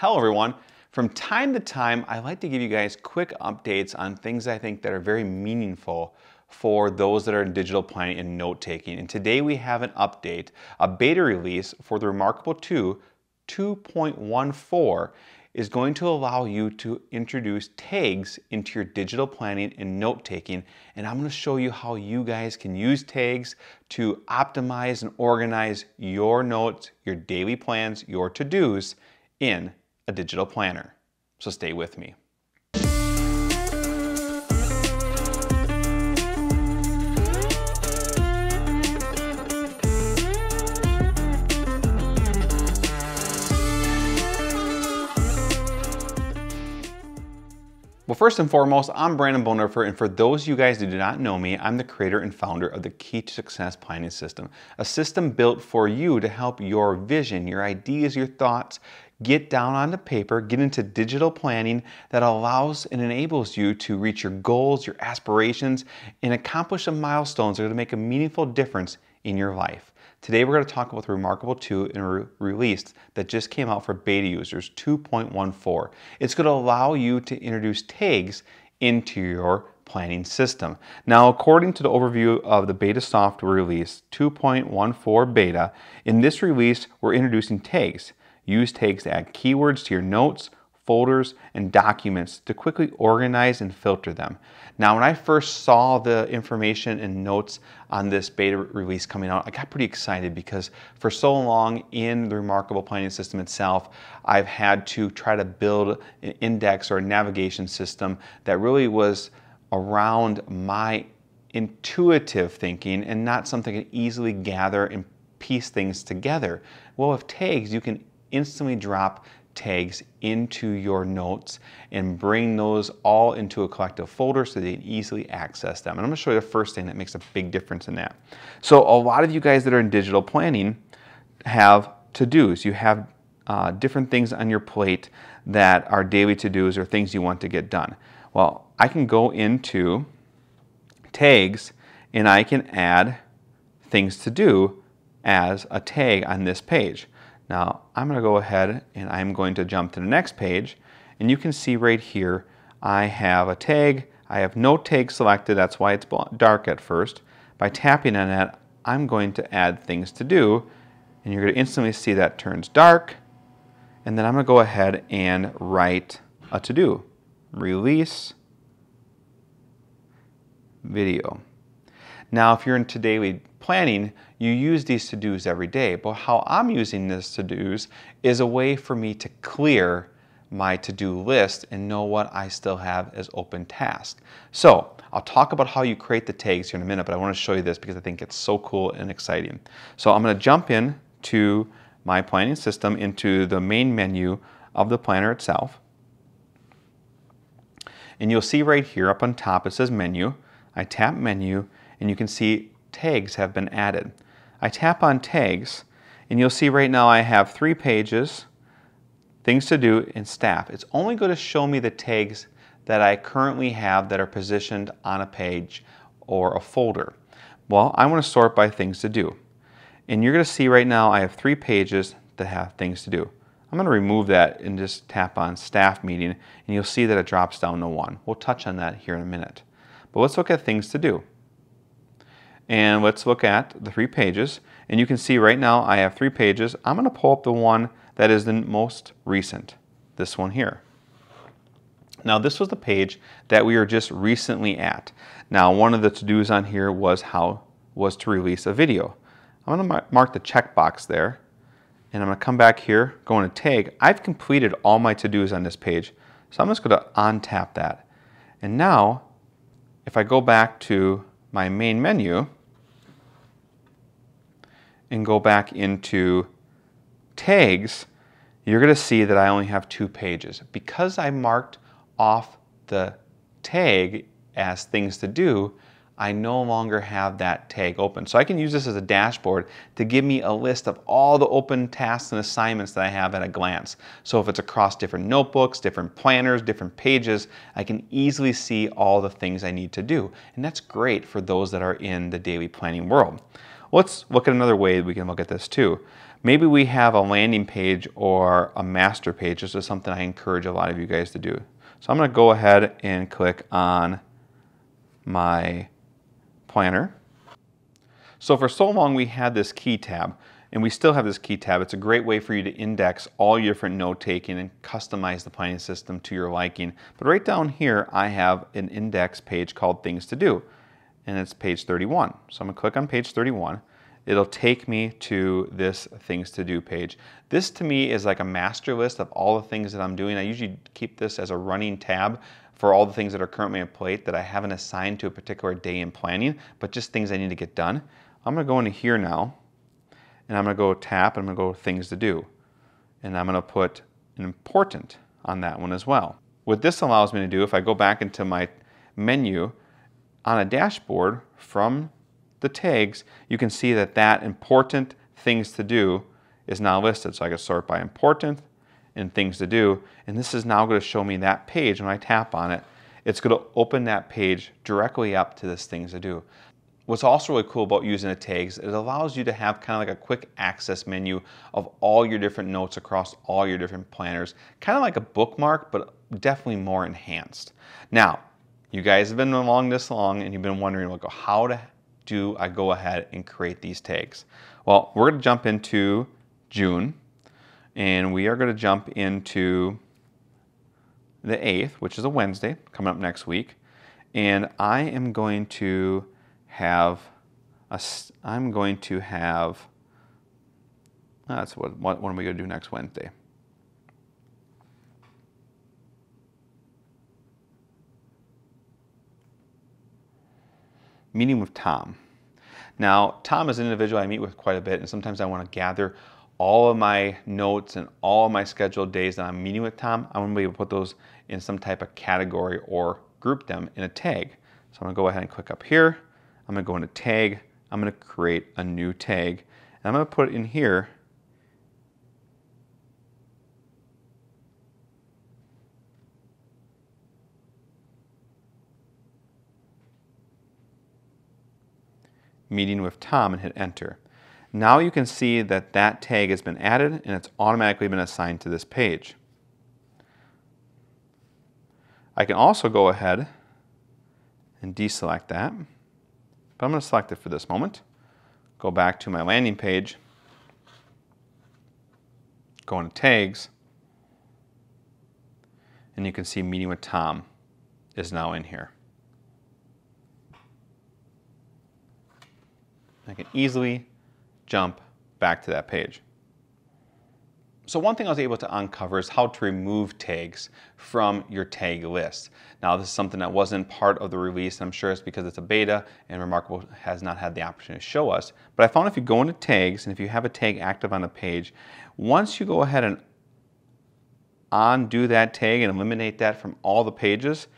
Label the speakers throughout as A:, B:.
A: Hello everyone. From time to time, I like to give you guys quick updates on things I think that are very meaningful for those that are in digital planning and note taking. And today we have an update, a beta release for the Remarkable 2 2.14 is going to allow you to introduce tags into your digital planning and note taking. And I'm going to show you how you guys can use tags to optimize and organize your notes, your daily plans, your to-dos in a digital planner. So stay with me. Well, first and foremost, I'm Branden Bodendorfer, and for those of you guys who do not know me, I'm the creator and founder of the Key to Success Planning System, a system built for you to help your vision, your ideas, your thoughts get down on the paper, get into digital planning that allows and enables you to reach your goals, your aspirations, and accomplish the milestones that are going to make a meaningful difference in your life. Today we're going to talk about the Remarkable 2 and re released that just came out for beta users 2.14. It's going to allow you to introduce tags into your planning system. Now, according to the overview of the beta software release 2.14 beta, in this release we're introducing tags. Use tags to add keywords to your notes, folders, and documents to quickly organize and filter them. Now, when I first saw the information and notes on this beta release coming out, I got pretty excited because for so long in the Remarkable Planning System itself, I've had to try to build an index or a navigation system that really was around my intuitive thinking and not something I can easily gather and piece things together. Well, with tags, you can instantly drop tags into your notes and bring those all into a collective folder so they can easily access them. And I'm gonna show you the first thing that makes a big difference in that. So a lot of you guys that are in digital planning have to-dos. You have uh, different things on your plate that are daily to-dos or things you want to get done. Well, I can go into tags and I can add things to do as a tag on this page. Now I'm going to go ahead and I'm going to jump to the next page and you can see right here I have a tag. I have no tag selected, that's why it's dark at first. By tapping on that, I'm going to add things to do and you're going to instantly see that turns dark and then I'm going to go ahead and write a to-do. Release video. Now if you're into daily planning, you use these to-dos every day. But how I'm using this to-dos is a way for me to clear my to-do list and know what I still have as open tasks. So I'll talk about how you create the tags here in a minute, but I want to show you this because I think it's so cool and exciting. So I'm going to jump in to my planning system into the main menu of the planner itself. And you'll see right here up on top it says menu. I tap menu and you can see tags have been added. I tap on tags and you'll see right now I have three pages, things to do, and staff. It's only going to show me the tags that I currently have that are positioned on a page or a folder. Well, I want to sort by things to do. And you're going to see right now I have three pages that have things to do. I'm going to remove that and just tap on staff meeting and you'll see that it drops down to one. We'll touch on that here in a minute. But let's look at things to do. And let's look at the three pages. And you can see right now I have three pages. I'm going to pull up the one that is the most recent, this one here. Now this was the page that we were just recently at. Now one of the to-dos on here was how was to release a video. I'm going to mark the checkbox there and I'm going to come back here, go into tag. I've completed all my to-dos on this page, so I'm just going to untap that. And now, if I go back to my main menu, and go back into tags, you're going to see that I only have two pages. Because I marked off the tag as things to do, I no longer have that tag open. So I can use this as a dashboard to give me a list of all the open tasks and assignments that I have at a glance. So if it's across different notebooks, different planners, different pages, I can easily see all the things I need to do. And that's great for those that are in the daily planning world. Let's look at another way we can look at this too. Maybe we have a landing page or a master page. This is something I encourage a lot of you guys to do. So I'm going to go ahead and click on my planner. So for so long we had this key tab and we still have this key tab. It's a great way for you to index all your different note taking and customize the planning system to your liking. But right down here I have an index page called things to do and it's page 31. So I'm gonna click on page 31 it'll take me to this things to do page. This to me is like a master list of all the things that I'm doing. I usually keep this as a running tab for all the things that are currently on plate that I haven't assigned to a particular day in planning, but just things I need to get done. I'm gonna go into here now, and I'm gonna go tap, and I'm gonna go things to do. And I'm gonna put an important on that one as well. What this allows me to do, if I go back into my menu on a dashboard from the tags, you can see that that important things to do is now listed. So I can sort by important and things to do. And this is now going to show me that page when I tap on it. It's going to open that page directly up to this things to do. What's also really cool about using the tags, is it allows you to have kind of like a quick access menu of all your different notes across all your different planners. Kind of like a bookmark, but definitely more enhanced. Now, you guys have been along this long and you've been wondering like, how to do I go ahead and create these tags? Well, we're going to jump into June and we are going to jump into the 8th, which is a Wednesday, coming up next week. And I am going to have a, I'm going to have, that's what, what, what am we to do next Wednesday? Meeting with Tom. Now, Tom is an individual I meet with quite a bit, and sometimes I want to gather all of my notes and all of my scheduled days that I'm meeting with Tom. I'm going to be able to put those in some type of category or group them in a tag. So I'm going to go ahead and click up here. I'm going to go into tag. I'm going to create a new tag. And I'm going to put in here meeting with Tom and hit enter. Now you can see that that tag has been added and it's automatically been assigned to this page. I can also go ahead and deselect that, but I'm going to select it for this moment. Go back to my landing page, go into tags, and you can see meeting with Tom is now in here. I can easily jump back to that page. So one thing I was able to uncover is how to remove tags from your tag list. Now this is something that wasn't part of the release. I'm sure it's because it's a beta and Remarkable has not had the opportunity to show us. But I found if you go into tags and if you have a tag active on a page, once you go ahead and undo that tag and eliminate that from all the pages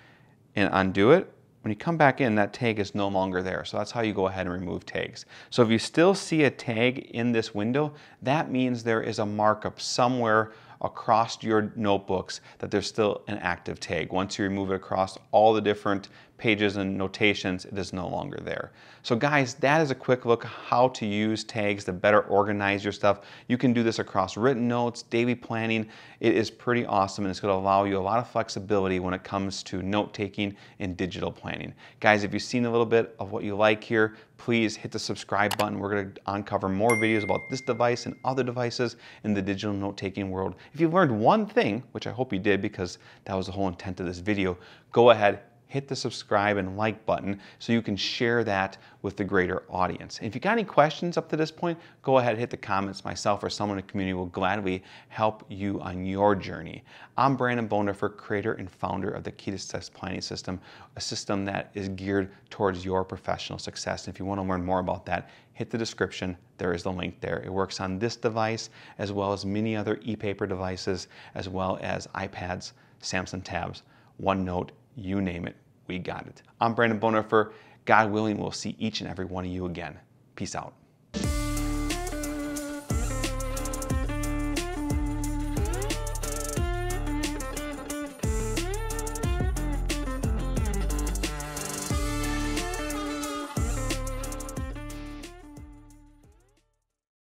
A: and undo it, when you come back in, that tag is no longer there. So that's how you go ahead and remove tags. So if you still see a tag in this window, that means there is a markup somewhere across your notebooks that there's still an active tag. Once you remove it across all the different pages and notations, it is no longer there. So guys, that is a quick look how to use tags to better organize your stuff. You can do this across written notes, daily planning. It is pretty awesome and it's gonna allow you a lot of flexibility when it comes to note taking and digital planning. Guys, if you've seen a little bit of what you like here, please hit the subscribe button. We're gonna uncover more videos about this device and other devices in the digital note-taking world. If you've learned one thing, which I hope you did because that was the whole intent of this video, go ahead, hit the subscribe and like button so you can share that with the greater audience. if you got any questions up to this point, go ahead, hit the comments. Myself or someone in the community will gladly help you on your journey. I'm Branden Bodendorfer, creator and founder of the Key to Success Planning System, a system that is geared towards your professional success. And if you want to learn more about that, hit the description. There is the link there. It works on this device as well as many other e-paper devices, as well as iPads, Samsung tabs, OneNote, you name it, we got it. I'm Branden Bodendorfer. God willing, we'll see each and every one of you again. Peace out.